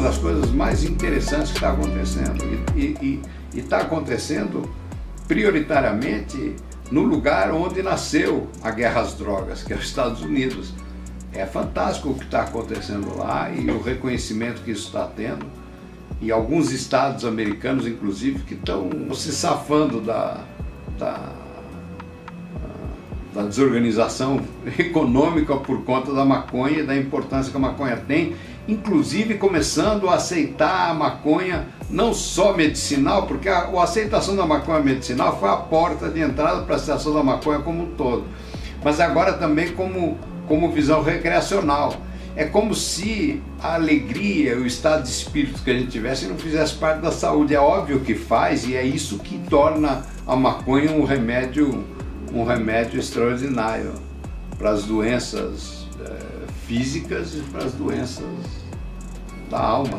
das coisas mais interessantes que está acontecendo. E está acontecendo prioritariamente no lugar onde nasceu a guerra às drogas, que é os Estados Unidos. É fantástico o que está acontecendo lá e o reconhecimento que isso está tendo. E alguns estados americanos, inclusive, que estão se safando da, da, da desorganização econômica por conta da maconha e da importância que a maconha tem, inclusive começando a aceitar a maconha não só medicinal, porque a, a aceitação da maconha medicinal foi a porta de entrada para a aceitação da maconha como um todo, mas agora também como, como visão recreacional. É como se a alegria, o estado de espírito que a gente tivesse não fizesse parte da saúde. É óbvio que faz e é isso que torna a maconha um remédio, um remédio extraordinário para as doenças é, físicas e para as doenças da alma.